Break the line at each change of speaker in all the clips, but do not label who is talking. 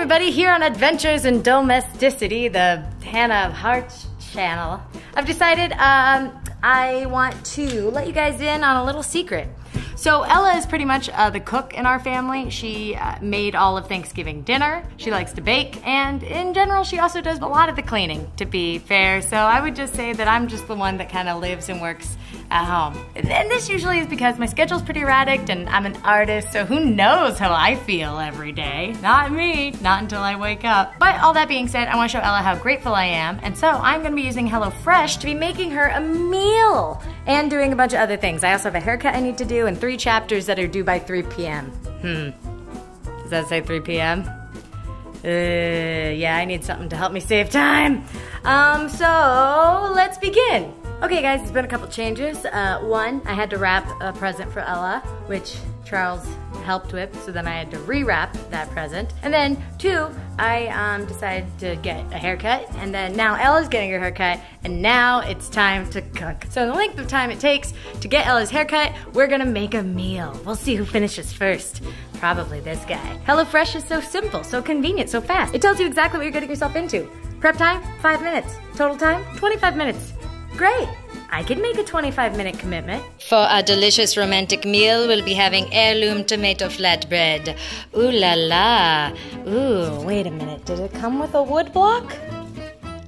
everybody, here on Adventures in Domesticity, the Hannah of Hearts channel. I've decided um, I want to let you guys in on a little secret. So Ella is pretty much uh, the cook in our family. She uh, made all of Thanksgiving dinner. She likes to bake, and in general, she also does a lot of the cleaning, to be fair. So I would just say that I'm just the one that kind of lives and works at home. And this usually is because my schedule's pretty erratic and I'm an artist, so who knows how I feel every day? Not me, not until I wake up. But all that being said, I want to show Ella how grateful I am, and so I'm going to be using HelloFresh to be making her a meal and doing a bunch of other things. I also have a haircut I need to do and three chapters that are due by 3 p.m. Hmm. Does that say 3 p.m.? Uh, yeah, I need something to help me save time. Um, so let's begin. Okay, guys, there's been a couple changes. Uh, one, I had to wrap a present for Ella, which Charles helped with, so then I had to rewrap that present. And then two, I um, decided to get a haircut, and then now Ella's getting her haircut, and now it's time to cook. So the length of time it takes to get Ella's haircut, we're gonna make a meal. We'll see who finishes first. Probably this guy. HelloFresh is so simple, so convenient, so fast. It tells you exactly what you're getting yourself into. Prep time, five minutes. Total time, 25 minutes. Great. I could make a 25 minute commitment.
For a delicious romantic meal, we'll be having heirloom tomato flatbread. Ooh la la. Ooh,
wait a minute. Did it come with a wood block?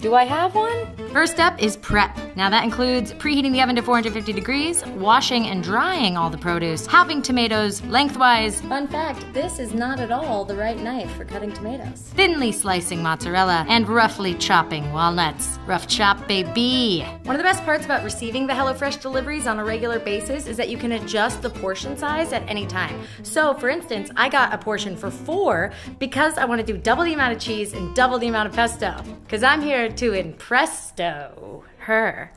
Do I have one? First step is prep. Now that includes preheating the oven to 450 degrees, washing and drying all the produce, halving tomatoes lengthwise. Fun fact, this is not at all the right knife for cutting tomatoes. Thinly slicing mozzarella and roughly chopping walnuts. Rough chop, baby. One of the best parts about receiving the HelloFresh deliveries on a regular basis is that you can adjust the portion size at any time. So for instance, I got a portion for four because I want to do double the amount of cheese and double the amount of pesto. Because I'm here to impresto her.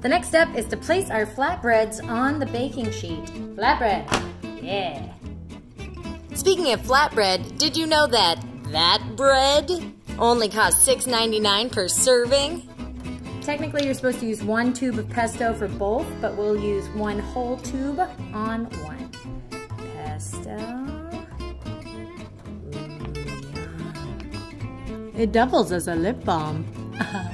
The next step is to place our flatbreads on the baking sheet. Flatbread, yeah.
Speaking of flatbread, did you know that that bread only costs $6.99 per serving?
Technically, you're supposed to use one tube of pesto for both, but we'll use one whole tube on one. Pesto. It doubles as a lip balm.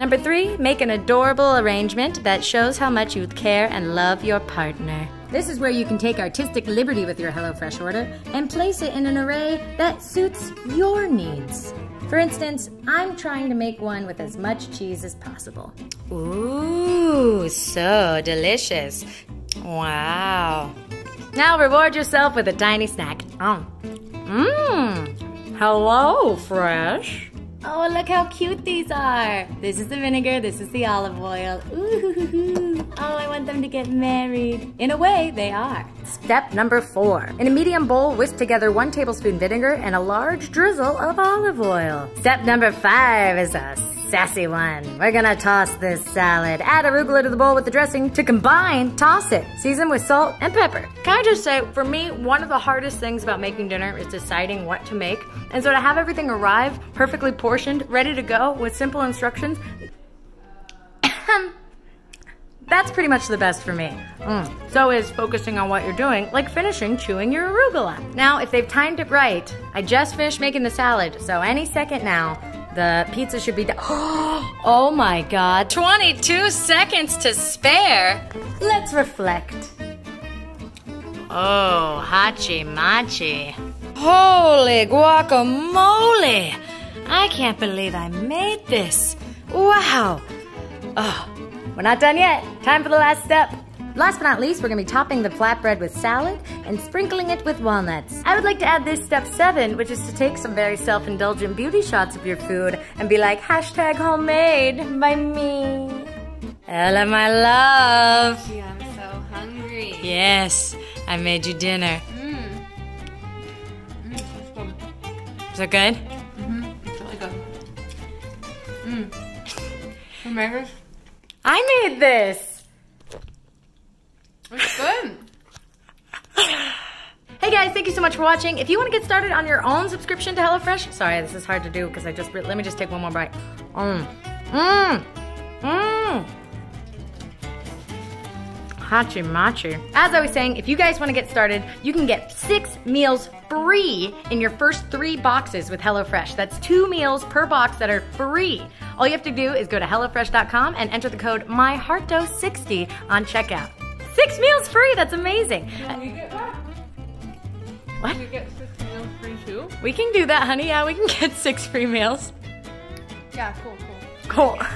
Number three, make an adorable arrangement that shows how much you care and love your partner. This is where you can take artistic liberty with your HelloFresh order and place it in an array that suits your needs. For instance, I'm trying to make one with as much cheese as possible.
Ooh, so delicious. Wow.
Now reward yourself with a tiny snack. Mmm. Mmm. Hello, Fresh. Oh, look how cute these are. This is the vinegar, this is the olive oil. Ooh, oh, I want them to get married. In a way, they are. Step number four. In a medium bowl, whisk together one tablespoon vinegar and a large drizzle of olive oil. Step number five is a sassy one. We're gonna toss this salad. Add arugula to the bowl with the dressing. To combine, toss it. Season with salt and pepper. Can I just say, for me, one of the hardest things about making dinner is deciding what to make. And so to have everything arrive perfectly portioned, ready to go with simple instructions, that's pretty much the best for me. Mm. So is focusing on what you're doing, like finishing chewing your arugula. Now, if they've timed it right, I just finished making the salad, so any second now, the pizza should be done. oh my god.
22 seconds to spare.
Let's reflect.
Oh, hachi machi. Holy guacamole! I can't believe I made this. Wow.
Oh, we're not done yet. Time for the last step. Last but not least, we're gonna be topping the flatbread with salad and sprinkling it with walnuts. I would like to add this step seven, which is to take some very self-indulgent beauty shots of your food and be like, hashtag homemade by me.
Ella, my love.
I'm so hungry.
Yes, I made you dinner.
Mmm. Mmm,
Is it good?
Mm-hmm. It's really good. Mmm. Who made this?
I made this.
It's good.
Hey guys, thank you so much for watching. If you want to get started on your own subscription to HelloFresh, sorry, this is hard to do because I just, let me just take one more bite. Mmm, mmm, mmm. Hachi machi. As I was saying, if you guys want to get started, you can get six meals free in your first three boxes with HelloFresh. That's two meals per box that are free. All you have to do is go to HelloFresh.com and enter the code MyHarto60 on checkout. Six meals free, that's amazing. What?
Can we get six meals free too?
We can do that, honey. Yeah, we can get six free meals.
Yeah, cool, cool.
Cool.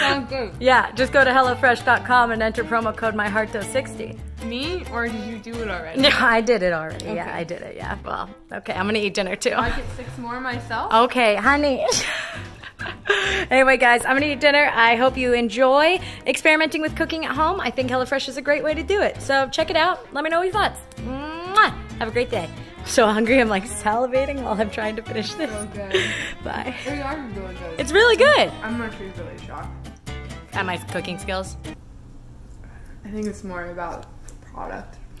Sounds good.
yeah, just go to HelloFresh.com and enter promo code MyHarto60.
Me or did you do it already?
No, I did it already. Yeah, I did it. Yeah. Well, okay, I'm gonna eat dinner too.
I get six more myself.
Okay, honey. anyway, guys, I'm gonna eat dinner. I hope you enjoy experimenting with cooking at home. I think HelloFresh is a great way to do it. So check it out. Let me know what your thoughts. Have a great day. I'm so hungry. I'm like salivating while I'm trying to finish this.
So good.
Bye.
They are really good.
It's really good.
I'm actually really shocked.
At my cooking skills.
I think it's more about the product.